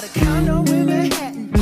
got a condo in Manhattan.